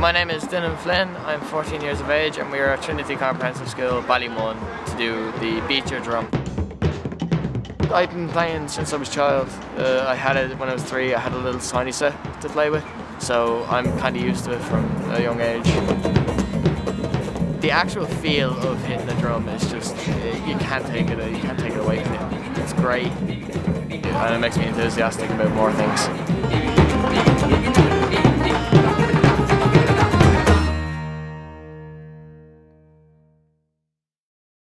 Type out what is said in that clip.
My name is Dylan Flynn, I'm 14 years of age and we are at Trinity Comprehensive School, Ballymun to do the Beat Your drum. I've been playing since I was a child. Uh, I had it when I was three, I had a little tiny set to play with, so I'm kind of used to it from a young age. The actual feel of hitting the drum is just, uh, you can't take it, you can't take it away from it. It's great and it makes me enthusiastic about more things.